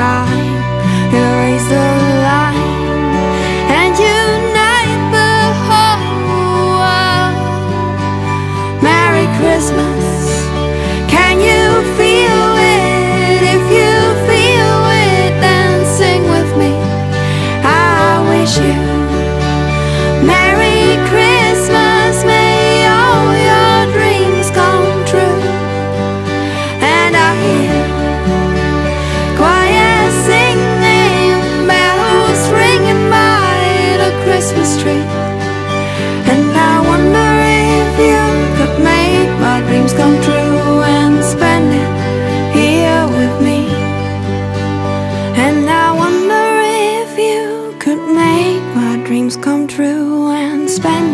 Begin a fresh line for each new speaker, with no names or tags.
Erase the line And unite the whole world. Merry Christmas. could make my dreams come true and spend